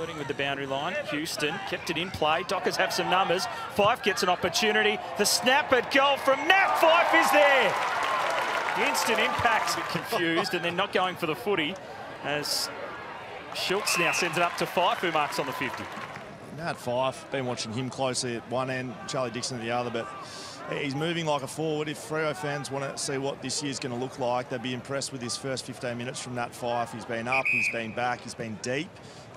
Flirting with the boundary line. Houston kept it in play. Dockers have some numbers. Fyfe gets an opportunity. The snap at goal from Nat Fyfe is there. Instant impact. Confused and then not going for the footy as Schultz now sends it up to Fyfe who marks on the 50. Nat Fyfe, been watching him closely at one end, Charlie Dixon at the other, but he's moving like a forward. If Freo fans want to see what this year's going to look like, they'd be impressed with his first 15 minutes from Nat Fyfe. He's been up, he's been back, he's been deep,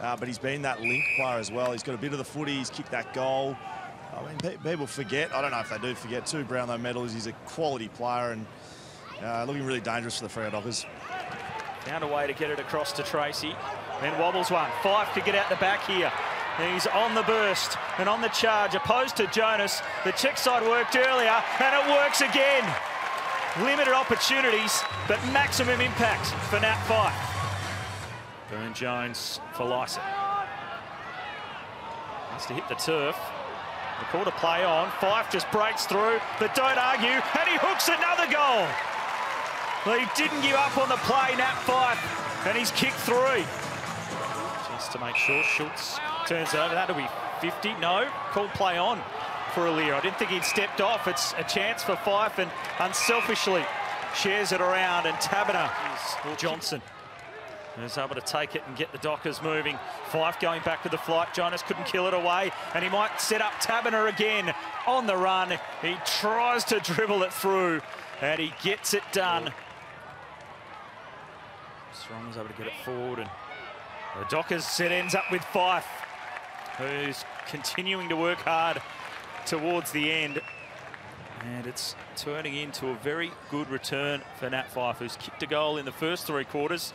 uh, but he's been that link player as well. He's got a bit of the footy, he's kicked that goal. I mean, pe people forget, I don't know if they do forget, two Brownlow medals. He's a quality player and uh, looking really dangerous for the Freo Dockers. Found a way to get it across to Tracy. Then wobbles one. Fyfe could get out the back here. He's on the burst and on the charge, opposed to Jonas. The check side worked earlier, and it works again. Limited opportunities, but maximum impact for Nat Fyfe. Burn Jones for Lyson. Has to hit the turf. The call to play on. Fyfe just breaks through, but don't argue, and he hooks another goal. He didn't give up on the play, Nat Fyfe, and he's kicked three. To make sure Schultz turns over. That'll be 50. No, call play on for Aliir. I didn't think he'd stepped off. It's a chance for Fyfe and unselfishly shares it around and Taberner is Johnson. Is able to take it and get the Dockers moving. Fyfe going back with the flight. Jonas couldn't kill it away, and he might set up Taberner again on the run. He tries to dribble it through, and he gets it done. Strong Strong's able to get it forward, and the Dockers, it ends up with Fyfe, who's continuing to work hard towards the end. And it's turning into a very good return for Nat Fyfe, who's kicked a goal in the first three quarters.